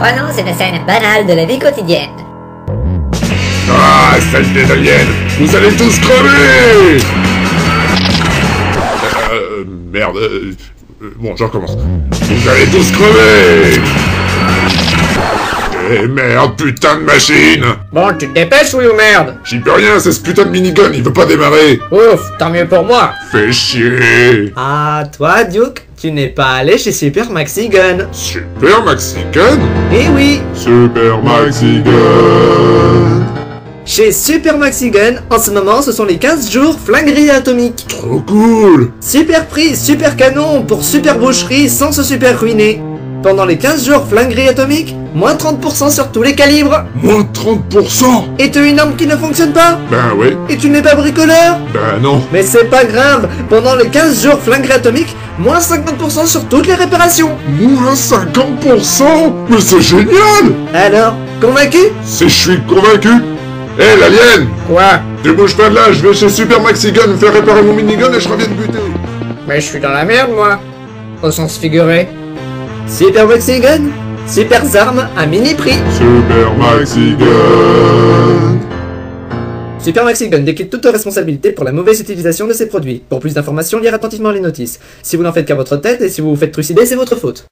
Prenons une scène banale de la vie quotidienne. Ah, celle des aliens Vous allez tous crever euh, euh, Merde. euh, euh, bon, je recommence. Vous allez tous crever Eh merde, putain de machine Bon, tu te dépêches, oui ou merde? J'y peux rien, c'est ce putain de minigun, il veut pas démarrer Ouf, tant mieux pour moi. Fais chier Ah, toi, Duke, tu n'es pas allé chez Super Maxi Gun. Super Maxi Gun Eh oui, Super Maxi Gun chez Super Maxi Gun, en ce moment, ce sont les 15 jours flinguerie atomique. Trop cool Super prix, super canon pour super boucherie sans se super ruiner. Pendant les 15 jours flinguerie atomique, moins 30% sur tous les calibres. Moins 30% Et tu as une arme qui ne fonctionne pas? Ben ouais, Et tu n'es pas bricoleur? Ben non. Mais c'est pas grave, pendant les 15 jours flinguerie atomique, moins 50% sur toutes les réparations. Moins 50% Mais c'est génial. Alors, convaincu? Si je suis convaincu. Hé l'alien. Quoi? Tu bouges pas de là, je vais chez Super Maxi Gun me faire réparer mon minigun et je reviens de buter. Mais je suis dans la merde, moi. Au sens figuré. Super Maxi Gun Super armes à mini prix Super Maxi Gun Super Maxi Gun décline toute responsabilité pour la mauvaise utilisation de ses produits. Pour plus d'informations, lire attentivement les notices. Si vous n'en faites qu'à votre tête et si vous vous faites trucider, c'est votre faute.